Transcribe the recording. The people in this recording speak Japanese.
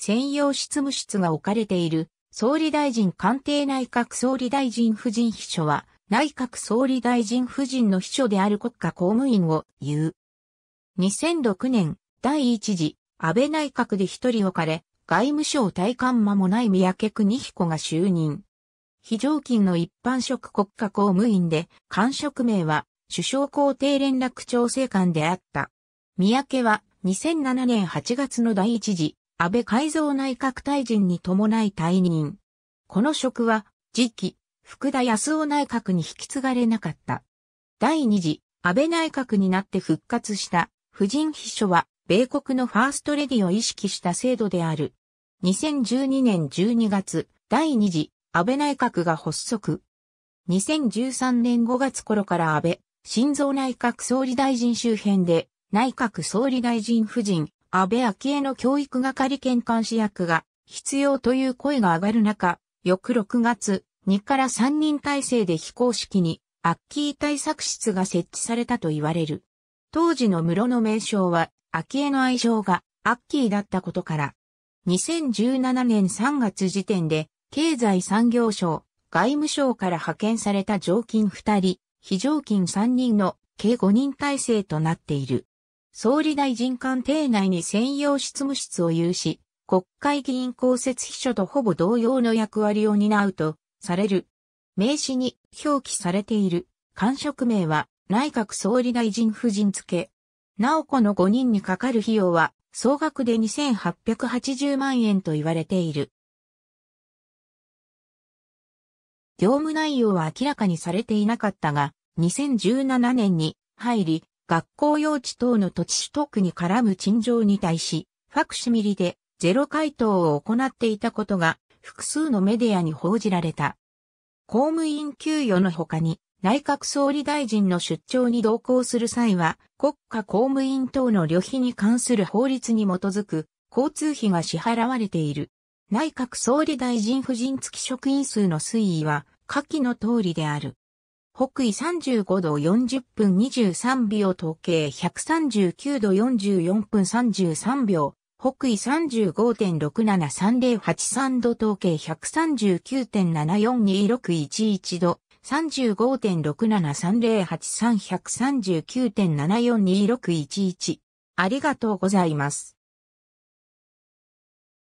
専用執務室が置かれている総理大臣官邸内閣総理大臣夫人秘書は内閣総理大臣夫人の秘書である国家公務員を言う。2006年第一次安倍内閣で一人置かれ外務省退官間もない三宅邦彦が就任。非常勤の一般職国家公務員で、官職名は首相公邸連絡調整官であった。三宅は2007年8月の第一次安倍改造内閣大臣に伴い退任。この職は次期福田康夫内閣に引き継がれなかった。第二次安倍内閣になって復活した婦人秘書は米国のファーストレディを意識した制度である。2012年12月、第2次安倍内閣が発足。2013年5月頃から安倍、新造内閣総理大臣周辺で、内閣総理大臣夫人、安倍昭恵の教育係兼監視役が必要という声が上がる中、翌6月、2から3人体制で非公式に、アッキー対策室が設置されたと言われる。当時の室の名称は、昭恵の愛称がアッキーだったことから、2017年3月時点で、経済産業省、外務省から派遣された常勤2人、非常勤3人の計5人体制となっている。総理大臣官邸内に専用執務室を有し、国会議員公設秘書とほぼ同様の役割を担うとされる。名詞に表記されている官職名は内閣総理大臣夫人付け。なおこの5人にかかる費用は総額で2880万円と言われている。業務内容は明らかにされていなかったが、2017年に入り、学校用地等の土地取得に絡む陳情に対し、ファクシミリでゼロ回答を行っていたことが複数のメディアに報じられた。公務員給与の他に内閣総理大臣の出張に同行する際は、国家公務員等の旅費に関する法律に基づく交通費が支払われている。内閣総理大臣夫人付き職員数の推移は下記の通りである。北緯35度40分23秒統計139度44分33秒。北緯35.673083度統計139.742611度。35.67308339.742611ありがとうございます。